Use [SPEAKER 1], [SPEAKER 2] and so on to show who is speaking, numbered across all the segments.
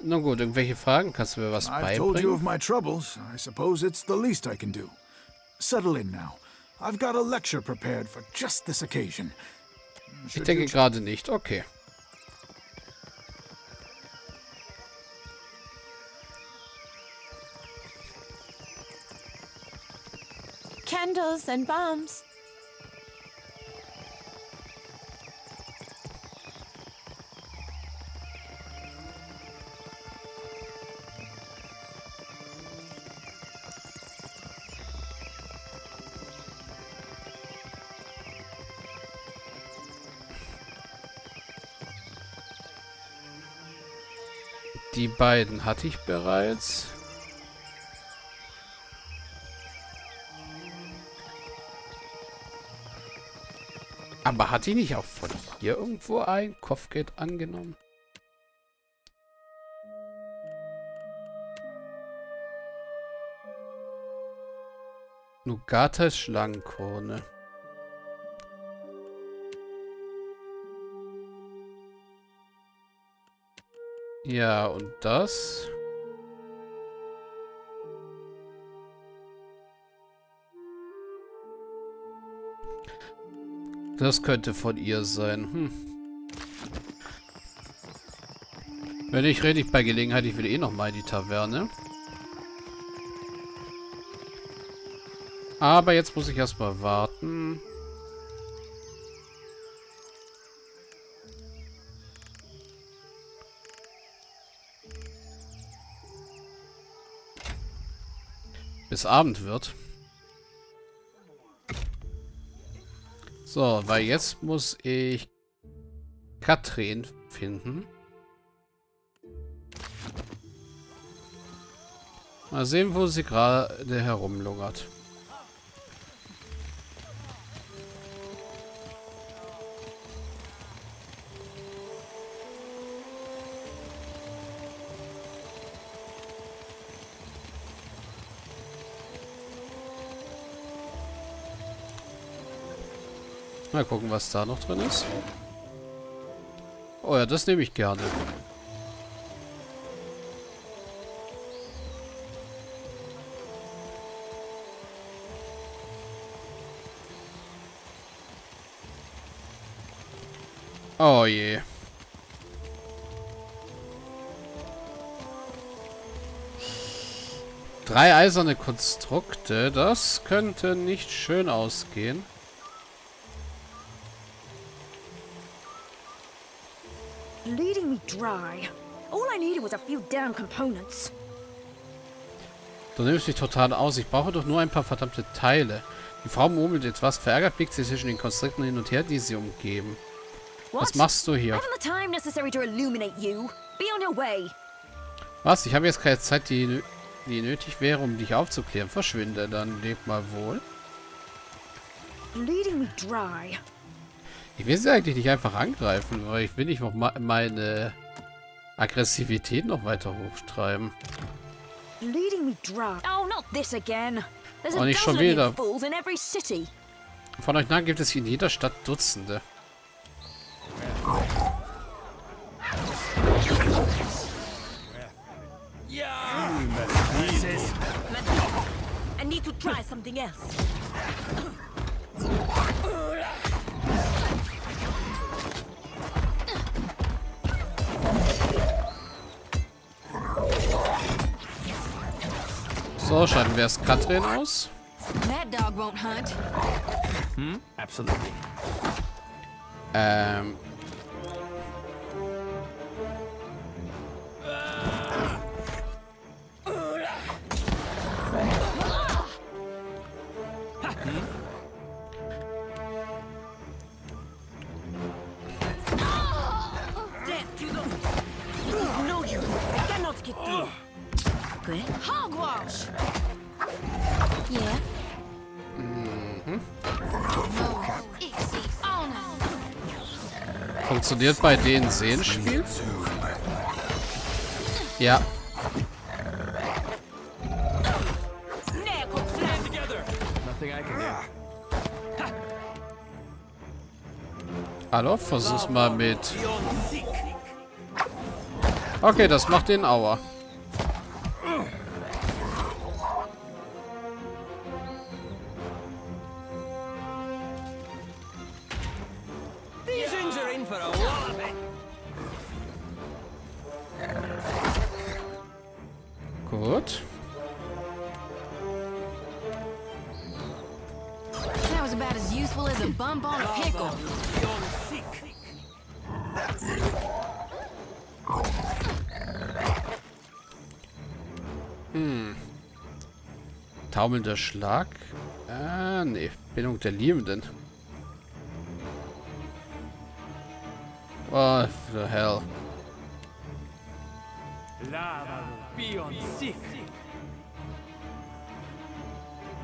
[SPEAKER 1] Na gut, irgendwelche Fragen? Kannst du mir was
[SPEAKER 2] I've told you of
[SPEAKER 1] beibringen?
[SPEAKER 2] my troubles. I suppose it's the least I can do. Settle in now. I've got a lecture prepared for just this occasion.
[SPEAKER 1] Ich
[SPEAKER 2] Should
[SPEAKER 1] denke
[SPEAKER 2] you
[SPEAKER 1] gerade nicht. Okay.
[SPEAKER 3] Candles and bombs.
[SPEAKER 1] Die beiden hatte ich bereits. Aber hat die nicht auch von hier irgendwo ein Kopfgeld angenommen? Nugatas Schlangenkrone. Ja, und das? Das könnte von ihr sein. Hm. Wenn ich rede ich bei Gelegenheit, ich will eh noch mal in die Taverne. Aber jetzt muss ich erstmal warten. Bis Abend wird. So, weil jetzt muss ich Katrin finden. Mal sehen, wo sie gerade herumlungert. Mal gucken, was da noch drin ist. Oh ja, das nehme ich gerne. Oh je. Drei eiserne Konstrukte, das könnte nicht schön ausgehen.
[SPEAKER 4] Dry. All I needed was a few damn components.
[SPEAKER 1] Du nimmst mich total aus. Ich brauche doch nur ein paar verdammte Teile. Die Frau murmelt etwas. Verärgert blickt sie zwischen den Konstrukten hin und her, die sie umgeben. Was machst du hier? Was? Ich habe jetzt keine Zeit, die, die nötig wäre, um dich aufzuklären. Verschwinde, dann leb mal wohl. Ich will sie eigentlich nicht einfach angreifen, weil ich will nicht noch meine Aggressivität noch weiter hochtreiben.
[SPEAKER 4] Oh, not this again. There's a
[SPEAKER 1] Oh, nicht schon wieder.
[SPEAKER 4] you fools in every city.
[SPEAKER 1] Von euch nach gibt es in jeder Stadt Dutzende.
[SPEAKER 4] I need to try something else.
[SPEAKER 1] So, schalten wir erst Katrin aus.
[SPEAKER 4] That dog won't hunt.
[SPEAKER 5] Absolutely.
[SPEAKER 1] Ähm.
[SPEAKER 4] No, you. I cannot get through. Good. Hogwash. Yeah.
[SPEAKER 1] Funktioniert bei denen Sehenspiel? Ja.
[SPEAKER 5] Nothing I can do.
[SPEAKER 1] Hallo, versuch's mal mit. Okay, das macht den Auer. Taumelnder Schlag. Ah, nee. Bindung der Liebenden. What the hell?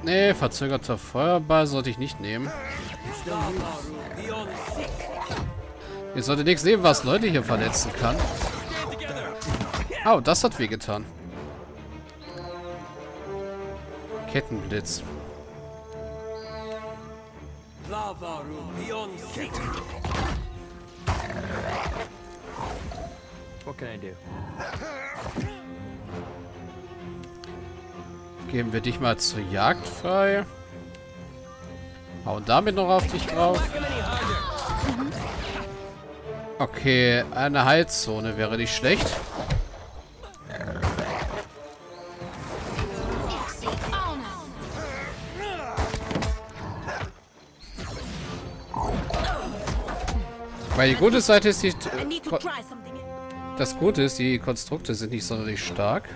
[SPEAKER 1] Nee, verzögerter Feuerball sollte ich nicht nehmen. Ihr solltet nichts nehmen, was Leute hier verletzen kann. Oh, das hat wehgetan. Kettenblitz.
[SPEAKER 5] What can I do?
[SPEAKER 1] Geben wir dich mal zur Jagd frei. Hauen damit noch auf dich drauf.
[SPEAKER 5] Harder.
[SPEAKER 1] Okay, eine Heilzone wäre nicht schlecht. Weil die gute Seite ist, die, das Gute ist, die Konstrukte sind nicht sonderlich stark.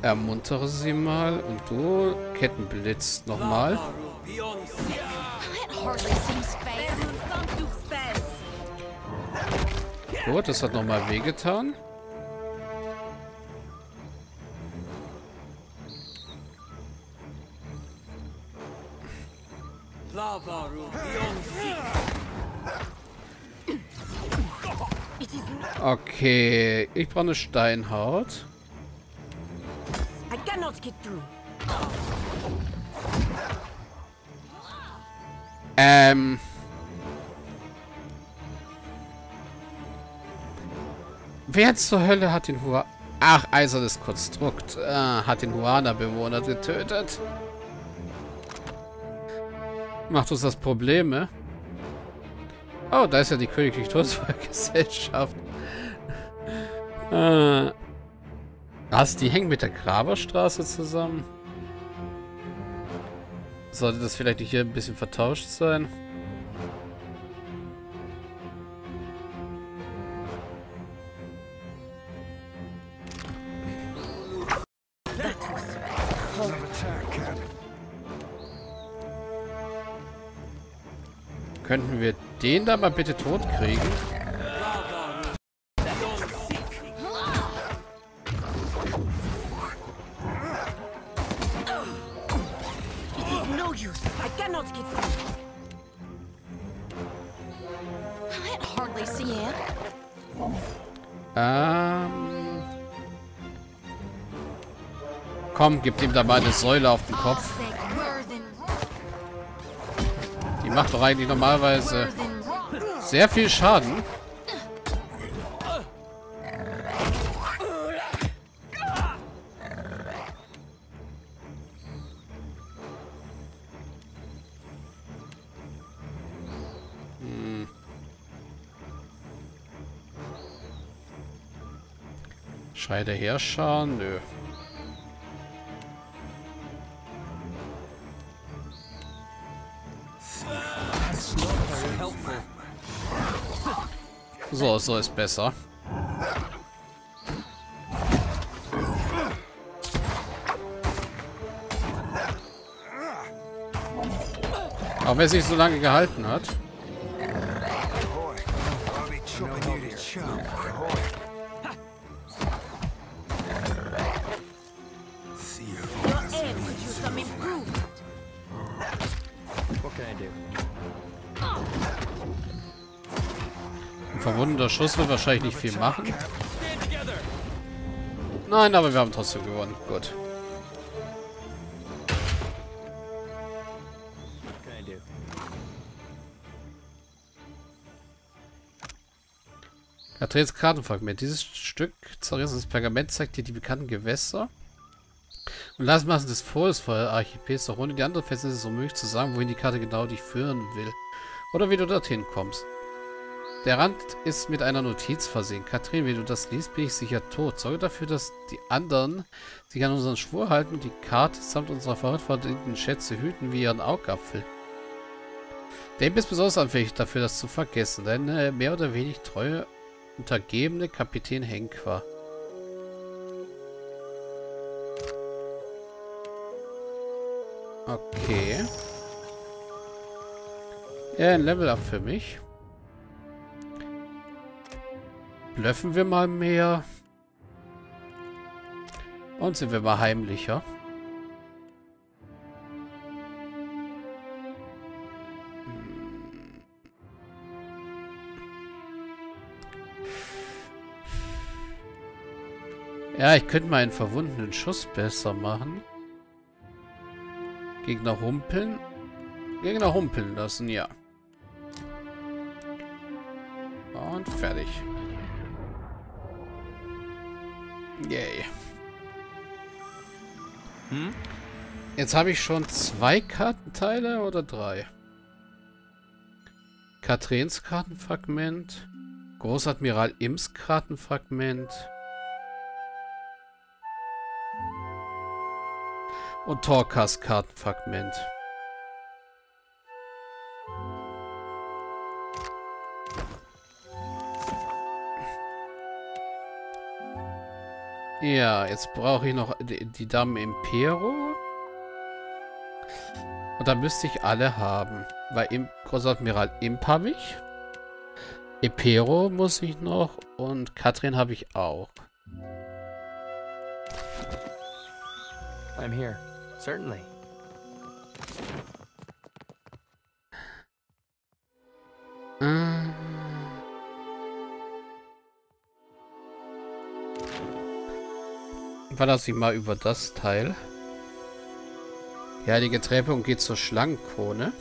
[SPEAKER 1] Ermuntere sie mal und du Kettenblitz nochmal. Gut, das hat nochmal wehgetan.
[SPEAKER 5] Lava
[SPEAKER 1] Okay, ich brauche eine Steinhaut. Ähm. Wer zur Hölle hat den Hua... Ach, eisernes Konstrukt. Ah, hat den Huana-Bewohner getötet. Macht uns das Probleme. Oh, da ist ja die Königliche Todesfallgesellschaft. äh, was, die hängen mit der Graberstraße zusammen? Sollte das vielleicht hier ein bisschen vertauscht sein? Könnten wir den da mal bitte tot kriegen? Ähm. Komm, gib ihm da mal eine Säule auf den Kopf. Macht doch eigentlich normalerweise sehr viel Schaden. Hm. Schrei der Herrscher? Nö. So, ist besser. Auch wenn es sich so lange gehalten hat. Verwundeter Schuss wird wahrscheinlich nicht viel machen. Nein, aber wir haben trotzdem gewonnen. Gut. Katrins Kartenfragment. Dieses Stück zerrissenes Pergament zeigt dir die bekannten Gewässer und Lastmassen des Vorlesfeuer-Archipels. Doch ohne die anderen Fesseln ist es unmöglich zu sagen, wohin die Karte genau dich führen will oder wie du dorthin kommst. Der Rand ist mit einer Notiz versehen. Katrin, wenn du das liest, bin ich sicher tot. Sorge dafür, dass die anderen sich an unseren Schwur halten und die Karte samt unserer verdienten Schätze hüten wie ihren Augapfel. Dave ist besonders anfällig dafür, das zu vergessen. Deine mehr oder weniger treue Untergebene Kapitän Henk war. Okay. Ja, ein Level-Up für mich. Blöffen wir mal mehr. Und sind wir mal heimlicher. Ja, ich könnte meinen verwundenen Schuss besser machen. Gegner humpeln. Gegner humpeln lassen, ja. Jetzt habe ich schon zwei Kartenteile oder drei? Katrins Kartenfragment. Großadmiral Ims Kartenfragment. Und Torkas Kartenfragment. Ja, jetzt brauche ich noch die, die Dame Impero. Und da müsste ich alle haben. Weil Im Großadmiral Imp habe ich. Impero muss ich noch. Und Katrin habe ich auch.
[SPEAKER 5] I'm here. Certainly.
[SPEAKER 1] Äh. Verlasse ich mal über das Teil. Die heilige Treppe und geht zur Schlangenkrone.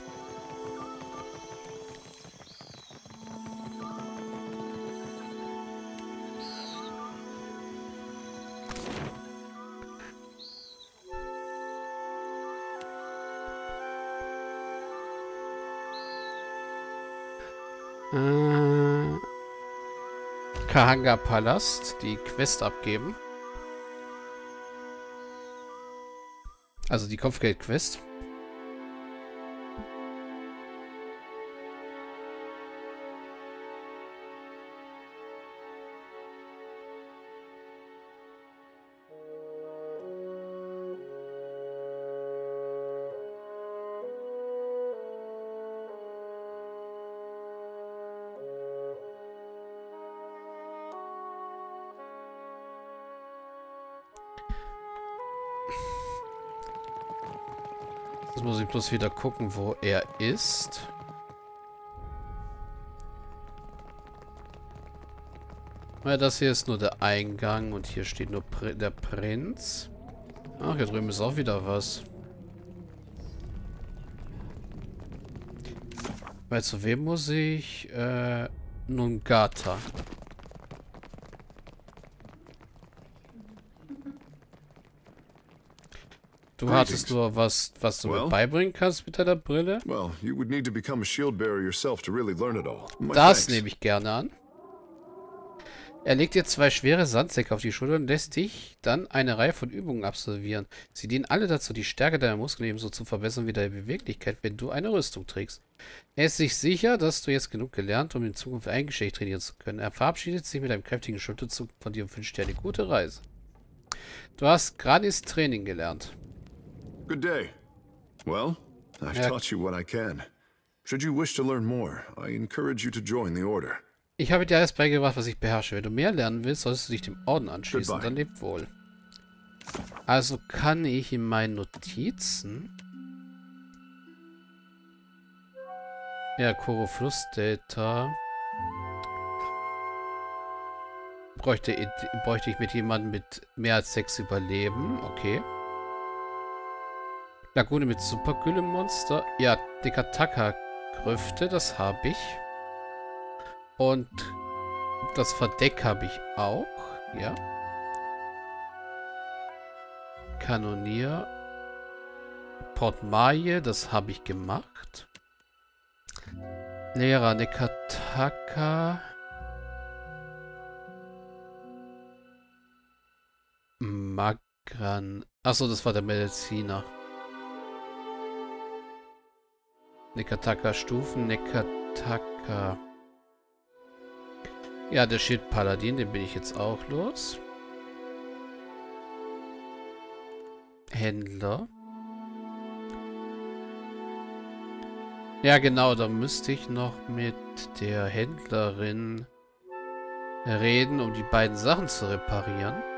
[SPEAKER 1] Äh, Kahanga Palast, die Quest abgeben. Also die Kopfgeld-Quest. Jetzt muss ich bloß wieder gucken, wo er ist. Ja, das hier ist nur der Eingang und hier steht nur Pr der Prinz. Ach, hier drüben ist auch wieder was. Weil zu wem muss ich? Äh, Nungata. Du hattest nur was, was du
[SPEAKER 6] Well?
[SPEAKER 1] mir beibringen kannst mit deiner Brille?
[SPEAKER 6] Well, you would need to become a shield bearer yourself to really learn it all. My
[SPEAKER 1] Das
[SPEAKER 6] thanks.
[SPEAKER 1] nehme ich gerne an. Er legt dir zwei schwere Sandsäcke auf die Schulter und lässt dich dann eine Reihe von Übungen absolvieren. Sie dienen alle dazu, die Stärke deiner Muskeln ebenso zu verbessern wie deine Beweglichkeit, wenn du eine Rüstung trägst. Er ist sich sicher, dass du jetzt genug gelernt, um in Zukunft eigenständig trainieren zu können. Er verabschiedet sich mit einem kräftigen Schulterzug von dir und wünscht dir eine gute Reise. Du hast gratis Training gelernt.
[SPEAKER 6] Good day. Well, I've taught you what I can. Should you wish to learn more, I encourage you to join the Order.
[SPEAKER 1] Ich habe dir alles beigebracht, was ich beherrsche. Wenn du mehr lernen willst, solltest du dich dem Orden anschließen.
[SPEAKER 6] Goodbye.
[SPEAKER 1] Dann lebt wohl. Also kann ich in meinen Notizen... Ja, Koro Flussdelta. Bräuchte, bräuchte ich mit jemandem mit mehr als sechs Überleben. Okay. Lagune mit Supergülle-Monster. Ja, Dekataka-Grüfte, das habe ich. Und Das Verdeck habe ich auch. Ja. Kanonier. Portmaie, das habe ich gemacht. Lehrer Nekataka. Magran. Achso, das war der Mediziner. Nekataka Stufen, Nekataka. Ja, der Schild Paladin, den bin ich jetzt auch los. Händler. Ja, genau, da müsste ich noch mit der Händlerin reden, um die beiden Sachen zu reparieren.